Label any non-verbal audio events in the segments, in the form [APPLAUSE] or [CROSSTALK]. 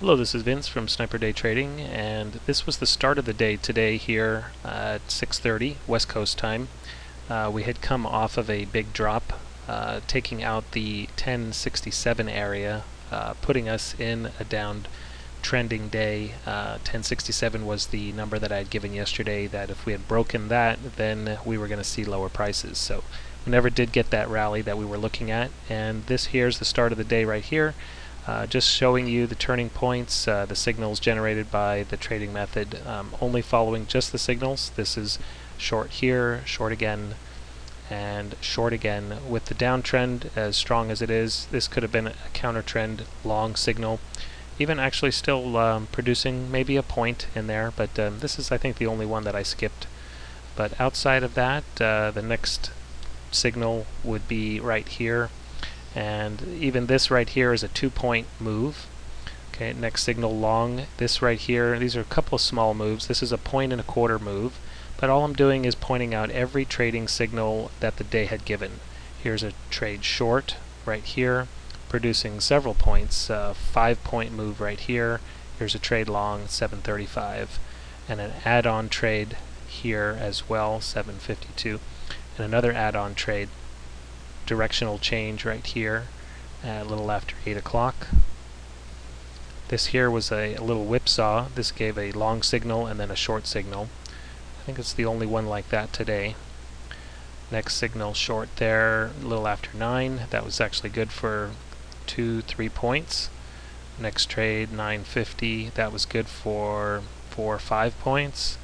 Hello, this is Vince from Sniper Day Trading, and this was the start of the day today here at 6.30 West Coast time. Uh, we had come off of a big drop, uh, taking out the 1067 area, uh, putting us in a down trending day. 1067 uh, was the number that I had given yesterday, that if we had broken that, then we were going to see lower prices. So we never did get that rally that we were looking at, and this here's the start of the day right here. Uh, just showing you the turning points, uh, the signals generated by the trading method, um, only following just the signals. This is short here, short again, and short again. With the downtrend as strong as it is, this could have been a counter trend long signal, even actually still um, producing maybe a point in there, but um, this is I think the only one that I skipped. But outside of that, uh, the next signal would be right here and even this right here is a two point move. Okay next signal long. This right here these are a couple of small moves. This is a point and a quarter move. But all I'm doing is pointing out every trading signal that the day had given. Here's a trade short right here producing several points. Uh, five point move right here. Here's a trade long 735 and an add-on trade here as well 752 and another add-on trade directional change right here a little after 8 o'clock. This here was a, a, little whipsaw. This gave a long signal and then a short signal. I think it's the only one like that today. Next signal short there, a little after 9. That was actually good for 2, 3 points. Next trade 950. That was good for 4 or 5 points.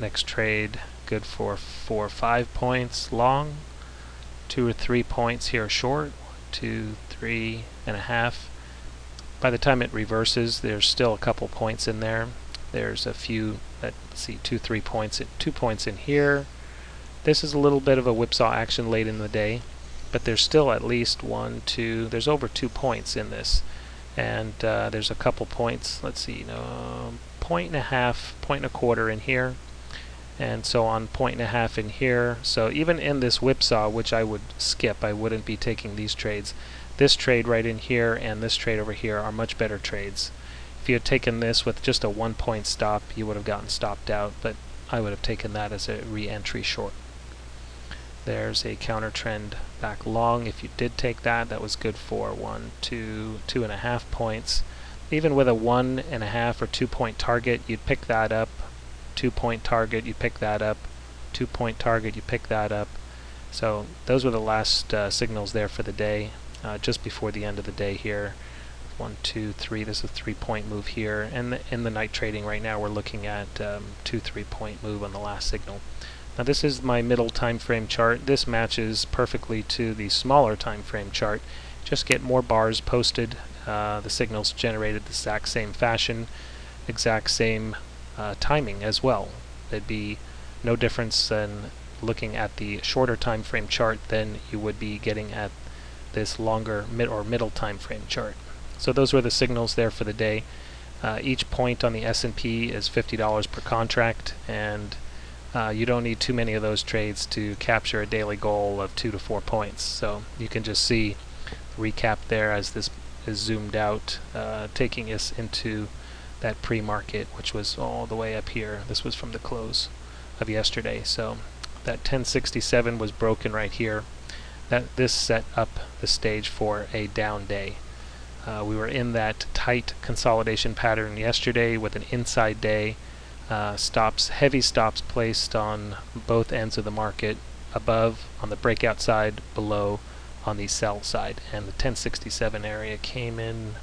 Next trade good for 4 or 5 points long two or three points here short, two, three and a half. By the time it reverses, there's still a couple points in there. There's a few, let's see, two, three points, two points in here. This is a little bit of a whipsaw action late in the day, but there's still at least one, two, there's over two points in this. And uh, there's a couple points, let's see, know, point and a half, point and a quarter in here and so on point and a half in here. So even in this whipsaw which I would skip I wouldn't be taking these trades. This trade right in here and this trade over here are much better trades. If you had taken this with just a one point stop you would have gotten stopped out but I would have taken that as a re-entry short. There's a counter trend back long. If you did take that that was good for one two two and a half points. Even with a one and a half or two point target you'd pick that up two point target, you pick that up. Two point target, you pick that up. So those were the last uh, signals there for the day, uh, just before the end of the day here. One, two, three. This is a three-point move here, and in the night trading right now, we're looking at um, two, three-point move on the last signal. Now this is my middle time frame chart. This matches perfectly to the smaller time frame chart. Just get more bars posted. Uh, the signals generated the exact same fashion, exact same uh, timing as well. There'd be no difference in looking at the shorter time frame chart than you would be getting at this longer mid or middle time frame chart. So those were the signals there for the day. Uh, each point on the S&P is $50 per contract and uh, you don't need too many of those trades to capture a daily goal of two to four points. So you can just see recap there as this is zoomed out, uh, taking us into that pre-market, which was all the way up here. This was from the close of yesterday. So that 1067 was broken right here. That this set up the stage for a down day. Uh, we were in that tight consolidation pattern yesterday with an inside day. Uh, stops, heavy stops placed on both ends of the market, above on the breakout side, below on the sell side. And the 1067 area came in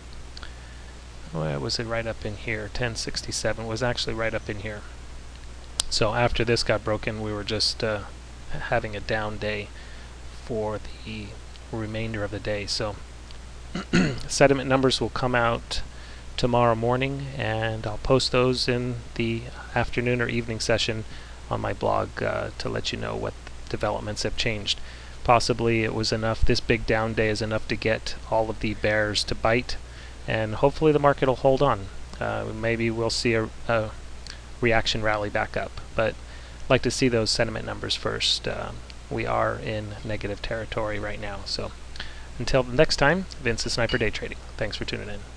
was it right up in here. 1067 was actually right up in here. So after this got broken we were just uh, having a down day for the remainder of the day. So [CLEARS THROAT] sentiment numbers will come out tomorrow morning and I'll post those in the afternoon or evening session on my blog uh, to let you know what developments have changed. Possibly it was enough this big down day is enough to get all of the bears to bite and hopefully the market will hold on. Uh, maybe we'll see a, a, reaction rally back up, but I'd like to see those sentiment numbers first. Uh, we are in negative territory right now, so until next time, Vince is Sniper Day Trading. Thanks for tuning in.